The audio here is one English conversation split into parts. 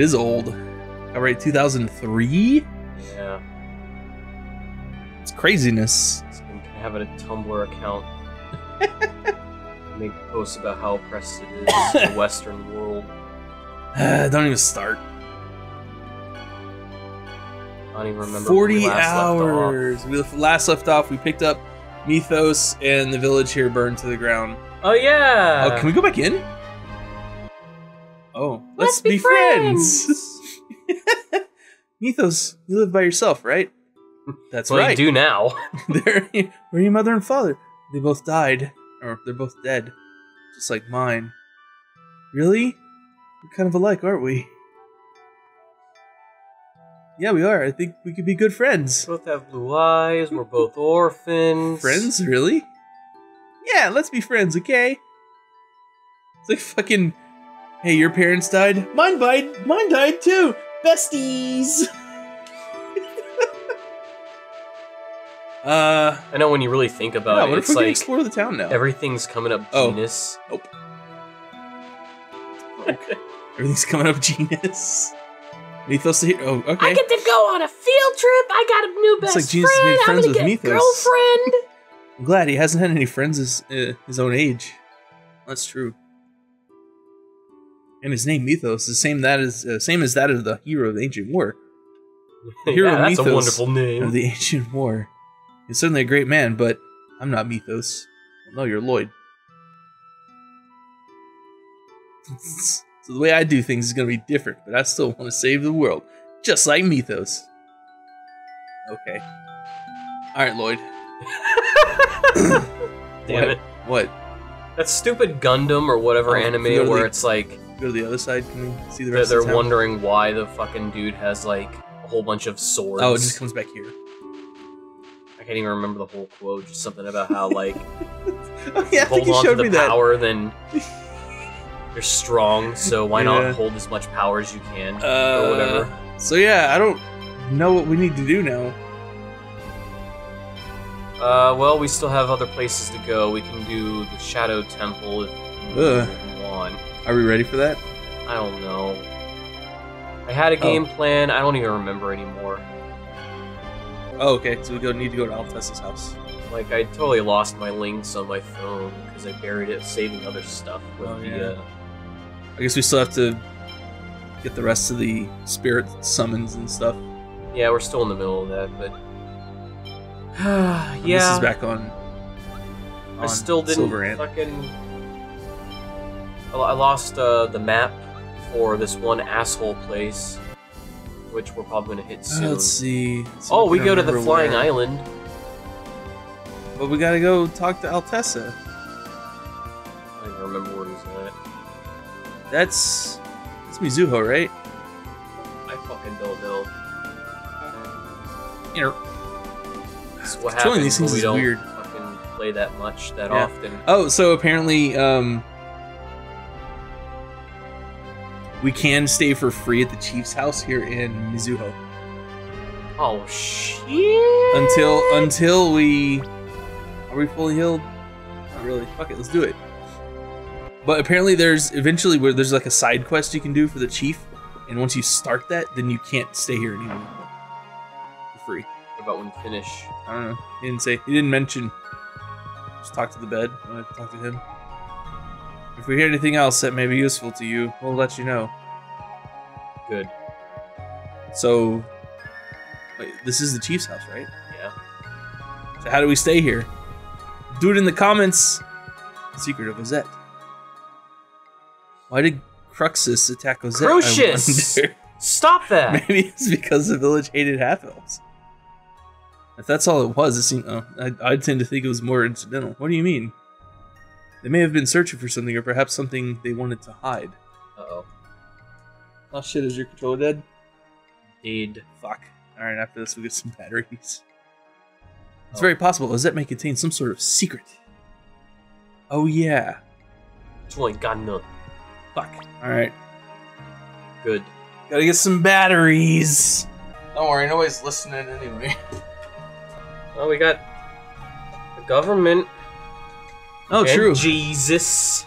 is old. All right, 2003. Yeah. It's craziness. Can have a Tumblr account. Make posts about how oppressed it is in the Western world. Uh, don't even start. I don't even remember. where we 40 last left off. hours. We left- last left off. We picked up Mithos, and the village here burned to the ground. Oh yeah. oh, can we go back in? Oh, let's, Let's be Mithos, you live by yourself, right? That's well, right. you do now. They're, where are your mother and father? They both died, or they're both dead, just like mine. Really? We're kind of alike, aren't we? Yeah, we are. I think we could be good friends. both have blue eyes. We're both orphans. Friends, really? Yeah, let's be friends, okay? It's like fucking. Hey, your parents died. Mine died. Mine died too. Besties. uh, I know when you really think about yeah, it, what if it's we can like explore the town now? everything's coming up Oh. Genis. Nope. Okay. Everything's coming up genius. Mithos here. Oh, okay. I get to go on a field trip. I got a new Looks best like Jesus friend. made I'm friends gonna with get Mithos. a girlfriend. I'm glad he hasn't had any friends his, uh, his own age. That's true. And his name Mithos the same that is uh, same as that of the hero of the ancient war. The Hero yeah, that's Mithos a wonderful name Of the ancient war. He's certainly a great man, but I'm not Mithos. No, you're Lloyd. so the way I do things is gonna be different, but I still want to save the world, just like Mithos. Okay. All right, Lloyd. Damn What? it. What? That stupid Gundam or whatever Oh, anime where it's like Go to the other side. Can we see the they're, rest they're of the town? wondering why the fucking dude has like a whole bunch of swords. Oh, it just comes back here. I can't even remember the whole quote. Just something about how like Oh, yeah, I hold on showed to the that. power, then you're strong. So why Yeah. not hold as much power as you can Uh, or whatever? So yeah, I don't know what we need to do now. Uh, well, we still have other places to go. We can do the Shadow Temple if you Ugh. want. Are we ready for that? I don't know. I had a Oh. game plan. I don't even remember anymore. Oh, okay. So we go need to go to Altessa's house. Like I totally lost my links on my phone because I buried it saving other stuff with Oh, the. yeah. Uh, I guess we still have to get the rest of the spirit summons and stuff. yeah, we're still in the middle of that, but. Yeah. This is back on. I still didn't fucking. I lost uh, the map for this one asshole place, which we're probably gonna hit Uh, soon. let's see. Let's oh, we go to the flying where. island. But we gotta go talk to Altessa. I don't remember where he's at. That's that's Mizuho, right? I fucking don't know. You know. That's what Killing happens these things we is don't weird. fucking play that much that Yeah. often. Oh, so apparently, um, we can stay for free at the chief's house here in Mizuho Oh shit! until until we are we fully healed. Not really. Fuck it, let's do it. But apparently, there's eventually where there's like a side quest you can do for the chief, and once you start that, then you can't stay here anymore for free. What about when you finish? I don't know. He didn't say. He didn't mention. Just talk to the bed. I talk to him. If we hear anything else that may be useful to you, we'll let you know. Good. So, wait, this is the chief's house, right? Yeah. So how do we stay here? Do it in the comments. Secret of Ozette. Why did Cruxis attack Ozette? Crucius! Stop that! Maybe it's because the village hated half elves. If that's all it was, it seemed. Oh, I, I tend to think it was more incidental. What do you mean? They may have been searching for something, or perhaps something they wanted to hide. Uh oh. Oh shit! Is your controller dead? Deed. Fuck. All right. After this, we'll get some batteries. It's Oh. very possible Ozette may contain some sort of secret. Oh yeah. You ain't got none. Fuck. All right. Good. Gotta get some batteries. Don't worry, nobody's listening anyway. Well, we got the government. Oh, and true. Jesus.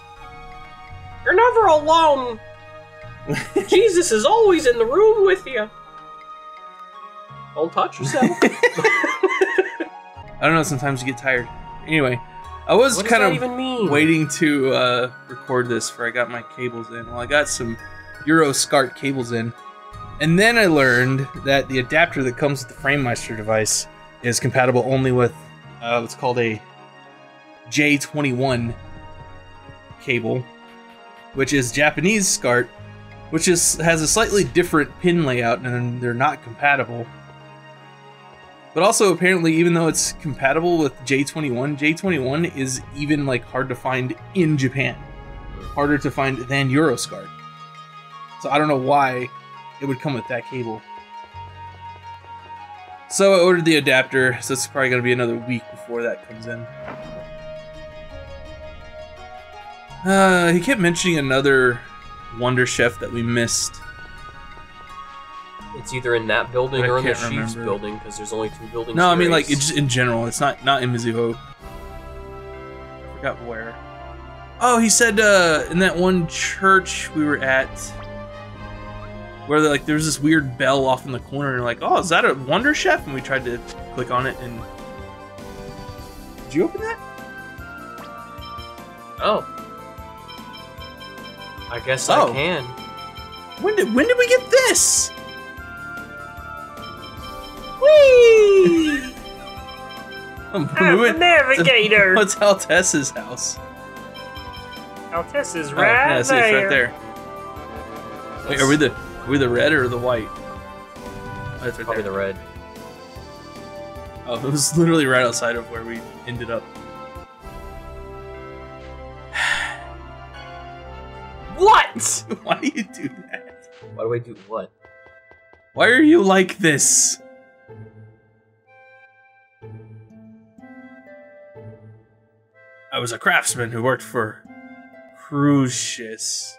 You're never alone. Jesus is always in the room with you. Don't touch yourself. I don't know. Sometimes you get tired. Anyway, I was kind of even mean? waiting to uh, record this for I got my cables in. Well, I got some Euroscart cables in, and then I learned that the adapter that comes with the FrameMeister device is compatible only with uh, what's called a J21 cable, which is Japanese SCART, which is has a slightly different pin layout, and they're not compatible. But also, apparently, even though it's compatible with J21, J21 is even like hard to find in Japan, harder to find than Euroscart. So I don't know why it would come with that cable. So I ordered the adapter, so it's probably gonna be another week before that comes in. Uh, he kept mentioning another Wonder Chef that we missed. It's either in that building I or in the can't Chiefs remember. building because there's only two buildings. No, I mean like it's just in general. It's not not in Mizuho. I forgot where. Oh, he said uh, in that one church we were at, where like there was this weird bell off in the corner, and like, oh, is that a Wonder Chef? And we tried to click on it, and did you open that? Oh. I guess Oh. I can. When did when did we get this? Whee! I'm we the went- navigator. What's Altessa's house? Altess is Oh, right yeah, I see, there. it's right there. Wait, are we the are we the red or the white? Oh, that's right Probably there. the red. Oh, it was literally right outside of where we ended up. What? Why do you do that? Why do I do what? Why are you like this? I was a craftsman who worked for Cruxis.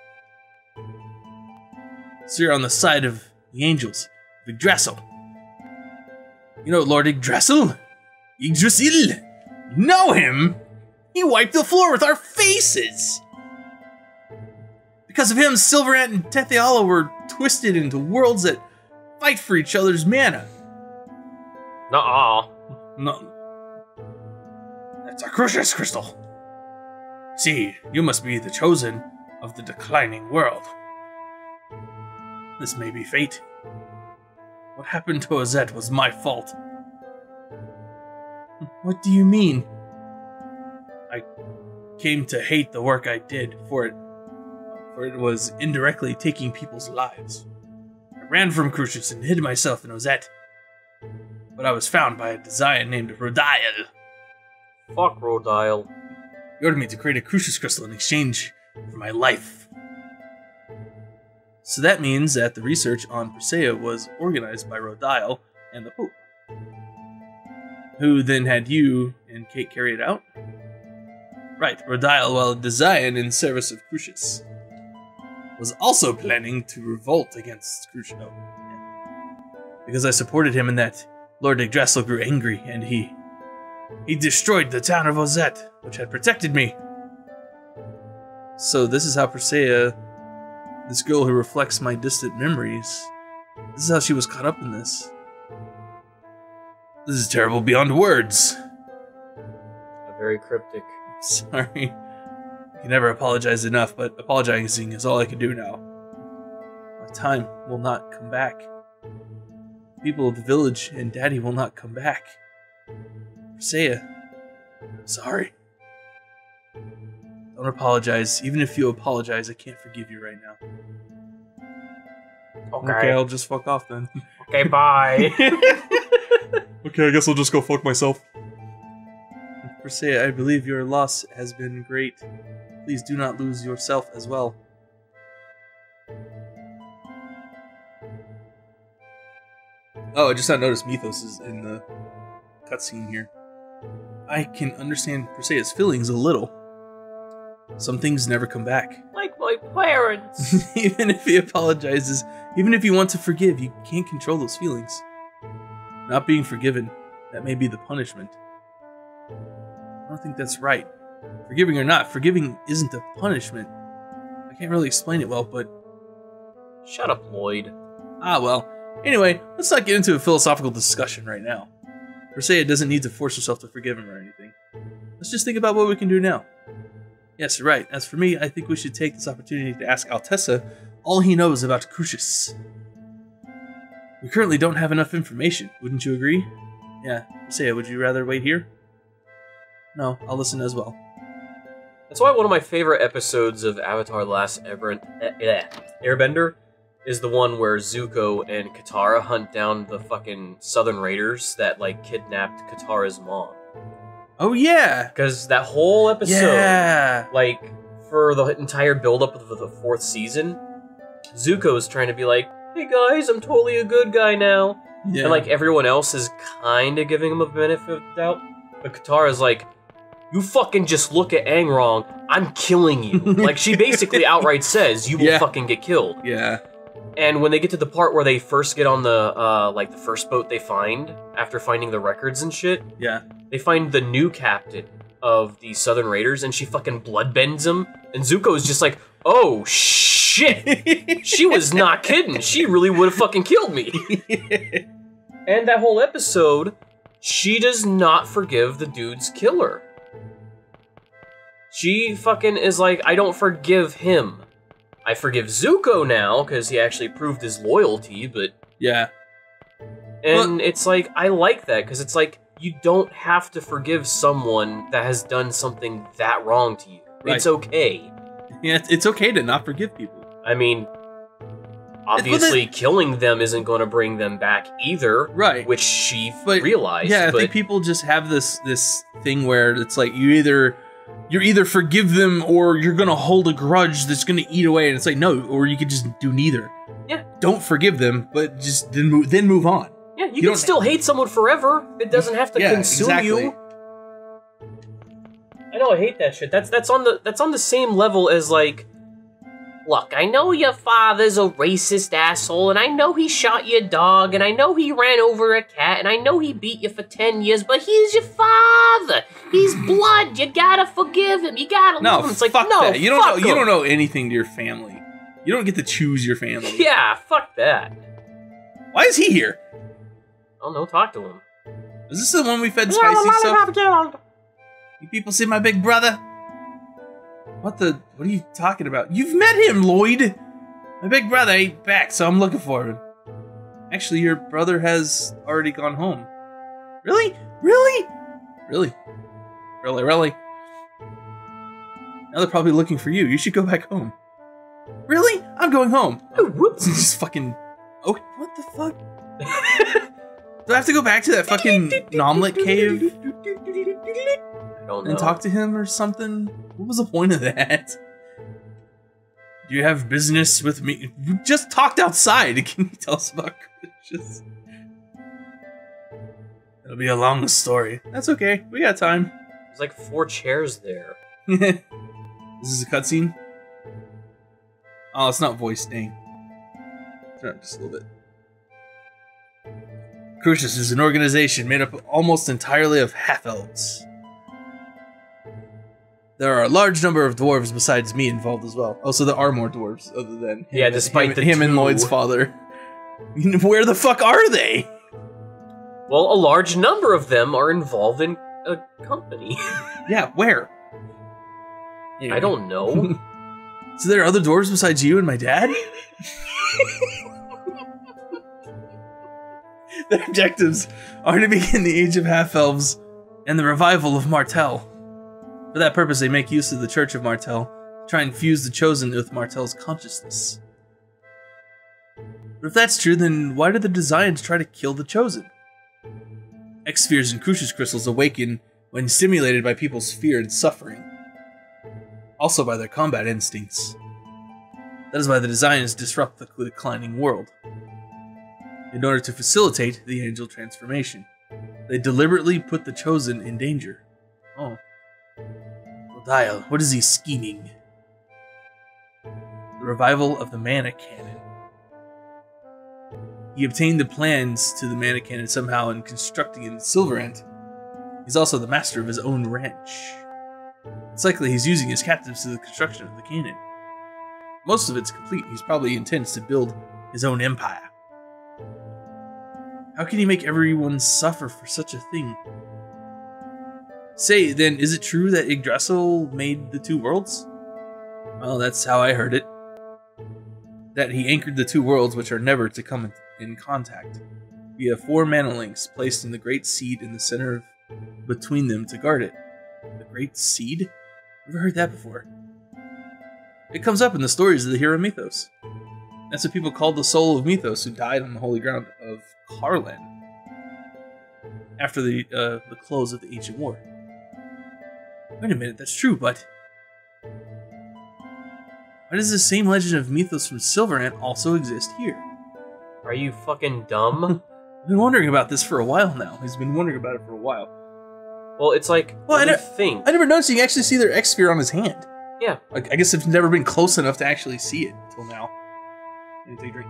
So you're on the side of the angels, Yggdrasil. You know Lord Yggdrasil? Yggdrasil! You know him? He wiped the floor with our faces! Because of him, Sylvarant and Tethe'alla were twisted into worlds that fight for each other's mana. Nuh-uh. No. That's a Cruxis crystal. See, you must be the chosen of the declining world. This may be fate. What happened to Ozette was my fault. What do you mean? I came to hate the work I did, for it for it was indirectly taking people's lives. I ran from Cruxis and hid myself in Ozette. But I was found by a Desian named Rodyle. Fuck Rodyle. He ordered me to create a Cruxis crystal in exchange for my life. So that means that the research on Presea was organized by Rodyle and the Pope. Who then had you and Kate carry it out? Right, Rodyle, while a Desian in service of Cruxis, was also planning to revolt against Cruxis. Because I supported him in that, Lord Yggdrasil grew angry and he he destroyed the town of Ozette, which had protected me. So this is how Presea, this girl who reflects my distant memories, this is how she was caught up in this. This is terrible beyond words. A very cryptic. Sorry. I can never apologize enough, but apologizing is all I can do now. My time will not come back. The People of the village and Daddy will not come back. Presea, I'm sorry. Don't apologize. Even if you apologize, I can't forgive you right now. Okay. Okay, I'll just fuck off then. Okay, bye. okay, I guess I'll just go fuck myself. Presea, I believe your loss has been great. Please do not lose yourself as well. Oh, I just not noticed Mithos is in the cutscene here. I can understand Perseus' feelings a little. Some things never come back. like my parents. even if he apologizes, even if you want to forgive, you can't control those feelings. Not being forgiven, that may be the punishment. I don't think that's right. Forgiving or not, forgiving isn't a punishment. I can't really explain it well, but Shut up, Lloyd. Ah, well. Anyway, let's not get into a philosophical discussion right now. Presea doesn't need to force herself to forgive him or anything. Let's just think about what we can do now. Yes, you're right. As for me, I think we should take this opportunity to ask Altessa all he knows about Cruxis. We currently don't have enough information, wouldn't you agree? Yeah, Presea, would you rather wait here? No, I'll listen as well. That's why one of my favorite episodes of Avatar: The Last Ever- eh, eh, Airbender is the one where Zuko and Katara hunt down the fucking Southern Raiders that like kidnapped Katara's mom. Oh, yeah! Because that whole episode, Yeah! like for the entire buildup of the fourth season, Zuko's trying to be like, "Hey guys, I'm totally a good guy now," Yeah. and like everyone else is kind of giving him a benefit of the doubt. But Katara's like, "You fucking just look at Aang wrong. I'm killing you." like she basically outright says, "You will Yeah. fucking get killed." yeah. And when they get to the part where they first get on the uh, like the first boat they find after finding the records and shit, Yeah. they find the new captain of the Southern Raiders, and she fucking bloodbends him. And Zuko is just like, "Oh shit." She was not kidding. She really would have fucking killed me. And that whole episode, she does not forgive the dude's killer. She fucking is like, I don't forgive him. I forgive Zuko now because he actually proved his loyalty, but yeah. and it's like I like that because it's like you don't have to forgive someone that has done something that wrong to you. It's okay. Yeah, it's, okay to not forgive people. I mean, obviously, killing them isn't going to bring them back either, Right. which she But, realized. yeah, I but think people just have this this thing where it's like you either you either forgive them or you're gonna hold a grudge that's gonna eat away, and it's like no, or you could just do neither. Yeah. Don't forgive them, but just then move, then move on. yeah, you, you can still hate someone forever. It doesn't have to Yeah, consume exactly. you. I know I hate that shit. That's that's on the that's on the same level as like Look, I know your father's a racist asshole, and I know he shot your dog, and I know he ran over a cat, and I know he beat you for 10 years, but he's your father. He's blood. You gotta forgive him. You gotta No, love him. It's like, fuck no, that. You don't know. You don't know anything to your family. You don't get to choose your family. Yeah, fuck that. Why is he here? I don't know, talk to him. Is this the one we fed spicy stuff? You people see my big brother? What the? What are you talking about? You've met him, Lloyd. My big brother ain't back, so I'm looking for him. Actually, your brother has already gone home. Really? Really? Really? Really? Really? Now they're probably looking for you. You should go back home. Really? I'm going home. Oh, whoops. Just fucking. Oh, what the fuck? Do I have to go back to that fucking Gnomelette cave? I don't and talk to him or something? What was the point of that? Do you have business with me? You just talked outside. Can you tell us about Cruxis? It'll be a long story. That's okay. We got time. There's like four chairs there. this is a cutscene. Oh, it's not voice dang. Turn up just a little bit. Cruxis is an organization made up almost entirely of half elves. There are a large number of dwarves besides me involved as well. Also, there are more dwarves other than him, Yeah, despite him, the him and. Lloyd's father. Where the fuck are they? Well, a large number of them are involved in a company. Yeah, where? I don't know. So there are other dwarves besides you and my dad? Their objectives are to begin the age of half elves and the revival of Martel. For that purpose, they make use of the Church of Martel to try and fuse the Chosen with Martel's consciousness. But if that's true, then why did the Desians try to kill the Chosen? Exspheres and Cruxis crystals awaken when stimulated by people's fear and suffering also by their combat instincts. That is why the Desians disrupt the declining world. In order to facilitate the angel transformation, they deliberately put the chosen in danger. Oh. Well, Dial, what is he scheming? The revival of the mana cannon. He obtained the plans to the mana cannon somehow in constructing it in Sylvarant. He's also the master of his own ranch. It's likely he's using his captives to the construction of the cannon. most of it's complete. He's probably intends to build his own empire. How can he make everyone suffer for such a thing? Say, then, is it true that Yggdrasil made the two worlds? Well, that's how I heard it. That he anchored the two worlds which are never to come in contact via four mana links placed in the Great Seed in the center of between them to guard it. The Great Seed? Never heard that before. It comes up in the stories of the hero Mithos. That's what people called the soul of Mithos who died on the holy ground of Kharlan after the uh, the close of the ancient war. Wait a minute, that's true, but why does the same legend of Mithos from Sylvarant also exist here? Are you fucking dumb? I've been wondering about this for a while now. He's been wondering about it for a while. well, it's like, Well, I me think. I never noticed you can actually see their Exsphere on his hand. Yeah. Like, I guess I've never been close enough to actually see it until now. Take a drink.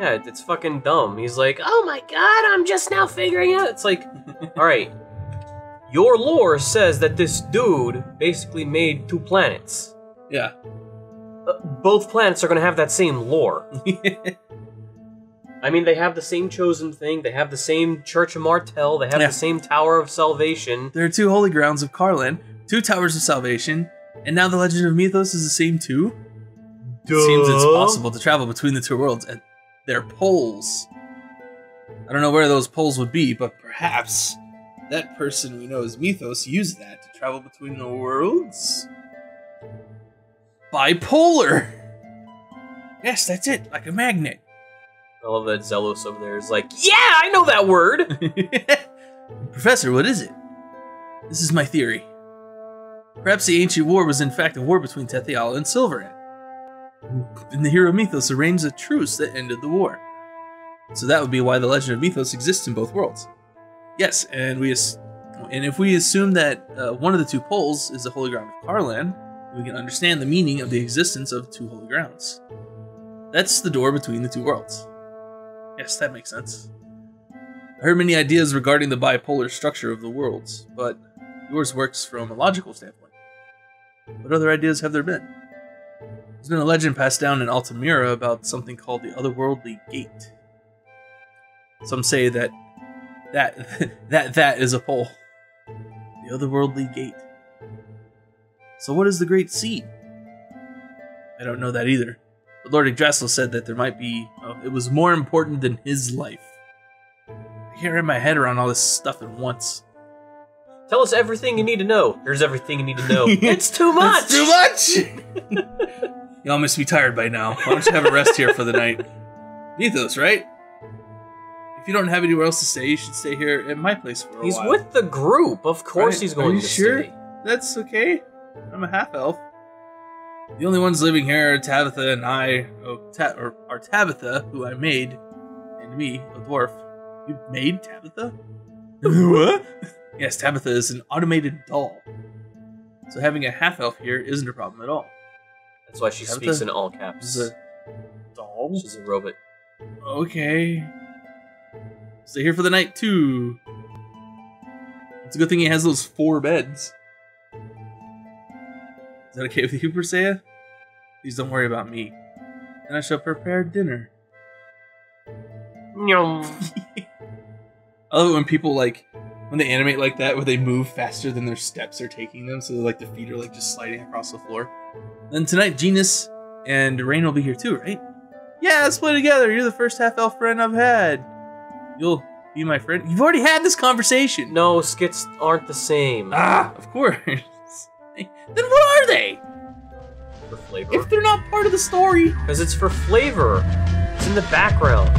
Yeah, it's fucking dumb. He's like, oh my god, I'm just now figuring out. It's like, alright. Your lore says that this dude basically made two planets. Yeah. Uh, both planets are gonna have that same lore. I mean, they have the same chosen thing, they have the same Church of Martel, they have Yeah. the same Tower of Salvation. there are two holy grounds of Kharlan, two towers of salvation, and now the legend of Mithos is the same too? It seems it's possible to travel between the two worlds at their poles. I don't know where those poles would be, but perhaps that person we know as Mithos used that to travel between the worlds? Bipolar! Yes, that's it, like a magnet. I love that Zelos over there is like, yeah, I know that word! Professor, what is it? This is my theory. Perhaps the ancient war was in fact a war between Tethe'alla and Silveran. And the hero Mithos arranged a truce that ended the war. So that would be why the legend of Mithos exists in both worlds. Yes, and we and if we assume that uh, one of the two poles is the holy ground of Kharlan, we can understand the meaning of the existence of two holy grounds. That's the door between the two worlds. Yes, that makes sense. I heard many ideas regarding the bipolar structure of the worlds, but yours works from a logical standpoint. What other ideas have there been? There's been a legend passed down in Altamira about something called the Otherworldly Gate. Some say that that that that is a pole. The Otherworldly Gate. So what is the Great Seed? I don't know that either. But Lord Yggdrasil said that there might be. Oh, it was more important than his life. I can't wrap my head around all this stuff at once. Tell us everything you need to know. Here's everything you need to know. it's too much! It's too much! Y'all must be tired by now. Why don't you have a rest here for the night? Mithos, right? If you don't have anywhere else to stay, you should stay here at my place for a while. He's while. with the group. Of course Right? he's Are going you to sure? stay. That's okay. I'm a half elf. The only ones living here are Tabitha and I. Oh, Ta- or are Tabitha, who I made, and me, a dwarf. You made Tabitha? what? Yes, Tabitha is an automated doll. So having a half elf here isn't a problem at all. That's why she Tabitha? speaks in all This caps. is a doll? She's a robot. Okay. Stay here for the night too. It's a good thing he has those four beds. Is that okay with you, Presea? Please don't worry about me. And I shall prepare dinner. Nyum. I love it when people like when they animate like that, where they move faster than their steps are taking them, so like the feet are like just sliding across the floor. Then tonight, Genis and Raine will be here too, right? Yeah, let's play together. You're the first half elf friend I've had. You'll be my friend. You've already had this conversation. No, skits aren't the same. Ah, of course. then what are they? For flavor. If they're not part of the story. Because it's for flavor. It's in the background.